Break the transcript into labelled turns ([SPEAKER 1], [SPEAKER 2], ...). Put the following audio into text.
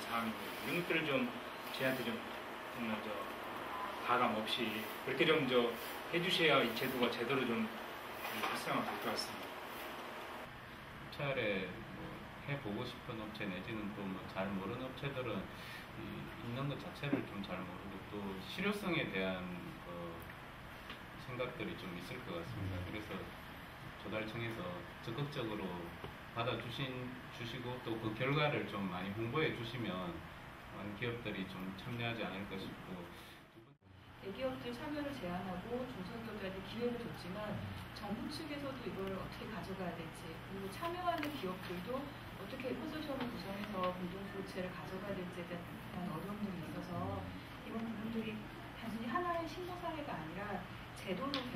[SPEAKER 1] 사항입니다. 이런 것들을 좀 저희한테 좀 정말 저 가감 없이 그렇게 좀 저 해주셔야 이 제도가 제대로 좀 활성화 될 것 같습니다.
[SPEAKER 2] 차례 뭐 해보고 싶은 업체 내지는 또 뭐 잘 모르는 업체들은 이 있는 것 자체를 좀 잘 모르고 또 실효성에 대한 그 생각들이 좀 있을 것 같습니다. 그래서 조달청에서 적극적으로 받아주신 주시고 또 그 결과를 좀 많이 홍보해 주시면 많은 기업들이 좀 참여하지 않을까 싶고.
[SPEAKER 3] 대기업들 참여를 제한하고 중소기업들한테 기회를 줬지만 정부 측에서도 이걸 어떻게 가져가야 될지 그리고 참여하는 기업들도 어떻게 컨소시엄을 구성해서 공동수요체를 가져가야 될지에 대한 어려움들이 있어서 이런 부분들이 단순히 하나의 신고 사례가 아니라 제도로 개